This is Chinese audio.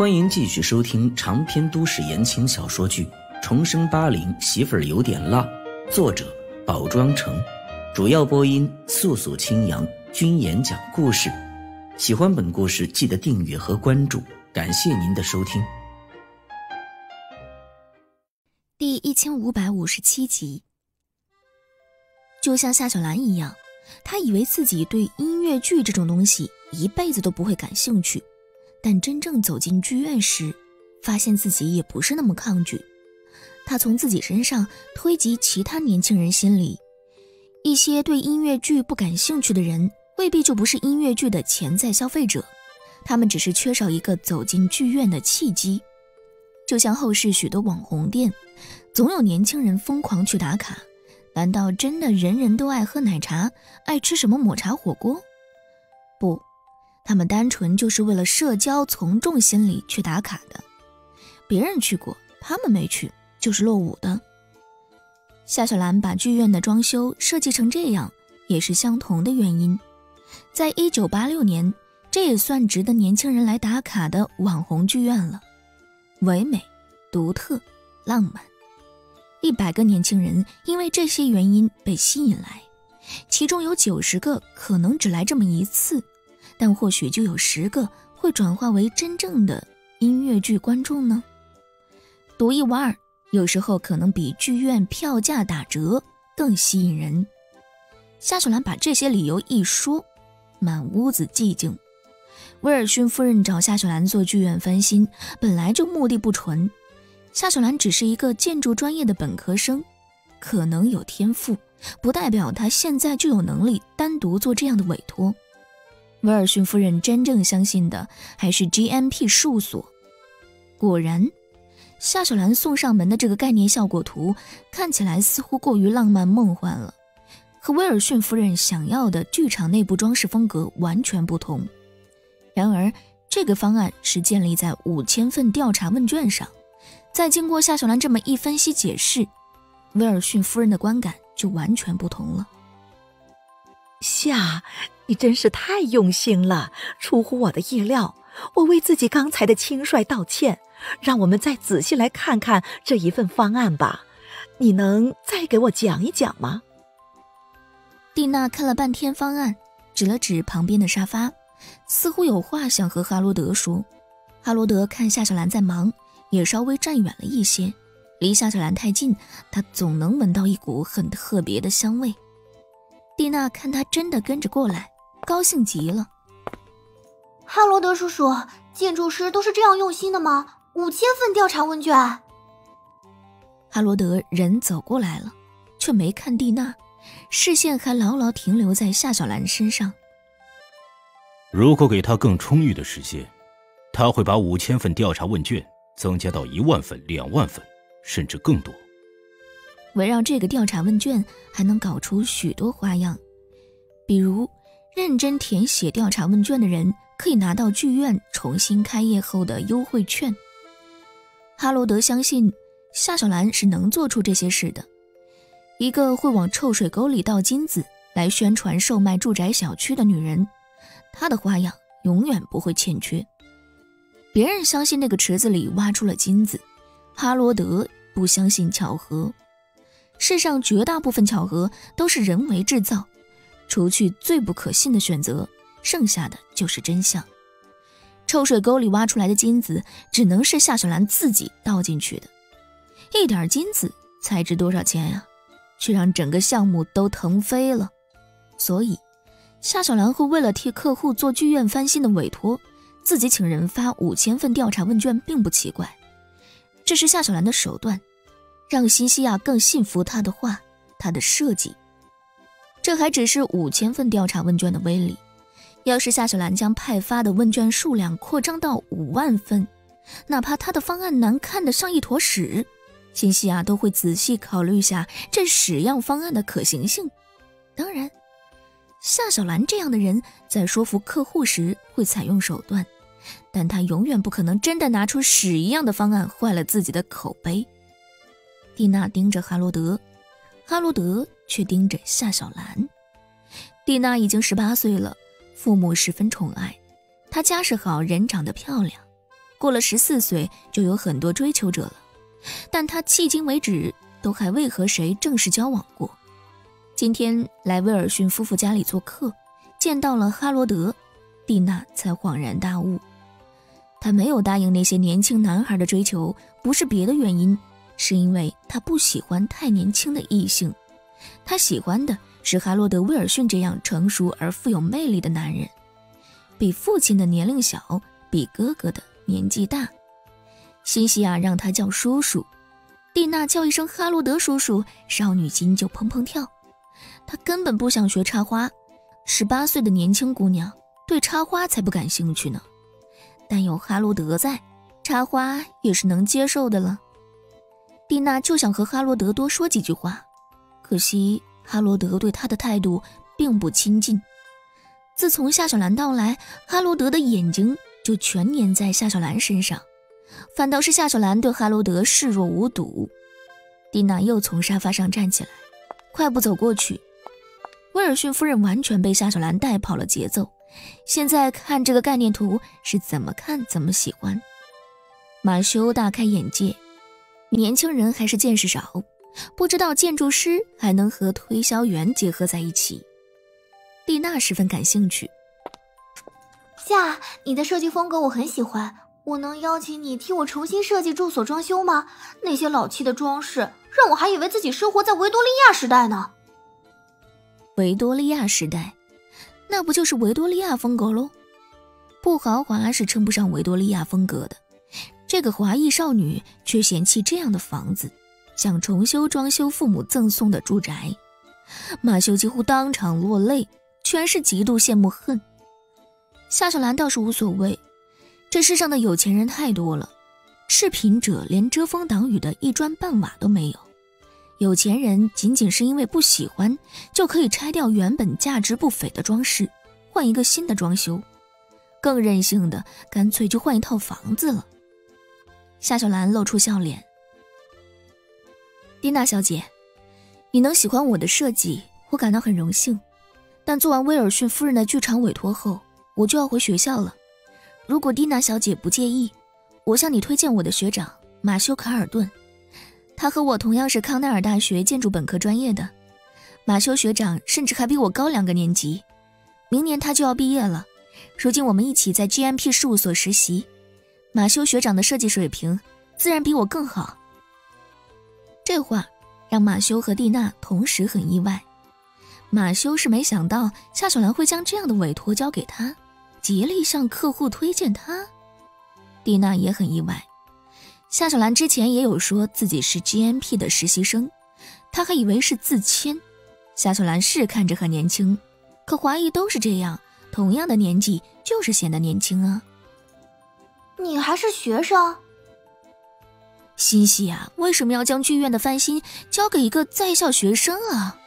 欢迎继续收听长篇都市言情小说剧《重生八零媳妇儿有点辣》，作者宝庄城，主要播音素素清扬，君言讲故事。喜欢本故事，记得订阅和关注，感谢您的收听。第一千五百五十七集，就像夏小兰一样，她以为自己对音乐剧这种东西一辈子都不会感兴趣。但真正走进剧院时，发现自己也不是那么抗拒。他从自己身上推及其他年轻人心里，一些对音乐剧不感兴趣的人，未必就不是音乐剧的潜在消费者，他们只是缺少一个走进剧院的契机。就像后世许多网红店，总有年轻人疯狂去打卡，难道真的人人都爱喝奶茶，爱吃什么抹茶火锅？不。他们单纯就是为了社交从众心理去打卡的，别人去过，他们没去，就是落伍的。夏小兰把剧院的装修设计成这样，也是相同的原因。在一九八六年，这也算值得年轻人来打卡的网红剧院了。唯美、独特、浪漫，一百个年轻人因为这些原因被吸引来，其中有九十个可能只来这么一次。但或许就有十个会转化为真正的音乐剧观众呢。独一无二，有时候可能比剧院票价打折更吸引人。夏雪兰把这些理由一说，满屋子寂静。威尔逊夫人找夏雪兰做剧院翻新，本来就目的不纯。夏雪兰只是一个建筑专业的本科生，可能有天赋，不代表她现在就有能力单独做这样的委托。威尔逊夫人真正相信的还是 GMP 事务所。果然，夏小兰送上门的这个概念效果图看起来似乎过于浪漫梦幻了，和威尔逊夫人想要的剧场内部装饰风格完全不同。然而，这个方案是建立在五千份调查问卷上，在经过夏小兰这么一分析解释，威尔逊夫人的观感就完全不同了。夏。你真是太用心了，出乎我的意料。我为自己刚才的轻率道歉。让我们再仔细来看看这一份方案吧。你能再给我讲一讲吗？蒂娜看了半天方案，指了指旁边的沙发，似乎有话想和哈罗德说。哈罗德看夏小兰在忙，也稍微站远了一些，离夏小兰太近，他总能闻到一股很特别的香味。蒂娜看他真的跟着过来。高兴极了，哈罗德叔叔，建筑师都是这样用心的吗？五千份调查问卷。哈罗德人走过来了，却没看蒂娜，视线还牢牢停留在夏小兰身上。如果给他更充裕的时间，他会把五千份调查问卷增加到一万份、两万份，甚至更多。围绕这个调查问卷，还能搞出许多花样，比如。认真填写调查问卷的人可以拿到剧院重新开业后的优惠券。哈罗德相信夏小兰是能做出这些事的。一个会往臭水沟里倒金子来宣传售卖住宅小区的女人，她的花样永远不会欠缺。别人相信那个池子里挖出了金子，哈罗德不相信巧合。世上绝大部分巧合都是人为制造。除去最不可信的选择，剩下的就是真相。臭水沟里挖出来的金子，只能是夏小兰自己倒进去的。一点金子才值多少钱呀？却让整个项目都腾飞了。所以，夏小兰会为了替客户做剧院翻新的委托，自己请人发五千份调查问卷，并不奇怪。这是夏小兰的手段，让新西亚更信服他的话，他的设计。这还只是五千份调查问卷的威力，要是夏小兰将派发的问卷数量扩张到五万份，哪怕她的方案难看的像一坨屎，新西亚都会仔细考虑下这屎样方案的可行性。当然，夏小兰这样的人在说服客户时会采用手段，但她永远不可能真的拿出屎一样的方案坏了自己的口碑。蒂娜盯着哈罗德，哈罗德。却盯着夏小兰。蒂娜已经十八岁了，父母十分宠爱她，家世好，人长得漂亮。过了十四岁就有很多追求者了，但他迄今为止都还未和谁正式交往过。今天来威尔逊夫妇家里做客，见到了哈罗德，蒂娜才恍然大悟。她没有答应那些年轻男孩的追求，不是别的原因，是因为她不喜欢太年轻的异性。她喜欢的是哈罗德·威尔逊这样成熟而富有魅力的男人，比父亲的年龄小，比哥哥的年纪大。辛西娅让他叫叔叔，蒂娜叫一声哈罗德叔叔，少女心就砰砰跳。她根本不想学插花，十八岁的年轻姑娘对插花才不感兴趣呢。但有哈罗德在，插花也是能接受的了。蒂娜就想和哈罗德多说几句话，可惜哈罗德对他的态度并不亲近。自从夏小兰到来，哈罗德的眼睛就全粘在夏小兰身上，反倒是夏小兰对哈罗德视若无睹。蒂娜又从沙发上站起来，快步走过去。威尔逊夫人完全被夏小兰带跑了节奏，现在看这个概念图是怎么看怎么喜欢。马修大开眼界，年轻人还是见识少，不知道建筑师还能和推销员结合在一起。丽娜十分感兴趣。夏，你的设计风格我很喜欢，我能邀请你替我重新设计住所装修吗？那些老气的装饰让我还以为自己生活在维多利亚时代呢。维多利亚时代，那不就是维多利亚风格喽？不豪华是称不上维多利亚风格的。这个华裔少女却嫌弃这样的房子，想重修装修父母赠送的住宅。马修几乎当场落泪，全是嫉妒、羡慕、恨。夏小兰倒是无所谓，这世上的有钱人太多了，赤贫者连遮风挡雨的一砖半瓦都没有。有钱人仅仅是因为不喜欢，就可以拆掉原本价值不菲的装饰，换一个新的装修；更任性的，干脆就换一套房子了。夏小兰露出笑脸：“蒂娜小姐，你能喜欢我的设计，我感到很荣幸。但做完威尔逊夫人的剧场委托后，我就要回学校了。如果蒂娜小姐不介意，我向你推荐我的学长马修·卡尔顿。”他和我同样是康奈尔大学建筑本科专业的，马修学长甚至还比我高两个年级。明年他就要毕业了。如今我们一起在 GMP 事务所实习，马修学长的设计水平自然比我更好。这话让马修和蒂娜同时很意外。马修是没想到夏小兰会将这样的委托交给他，竭力向客户推荐他。蒂娜也很意外。夏小兰之前也有说自己是 GMP 的实习生，她还以为是自谦。夏小兰是看着很年轻，可华裔都是这样，同样的年纪就是显得年轻啊。你还是学生？西西啊，为什么要将剧院的翻新交给一个在校学生啊？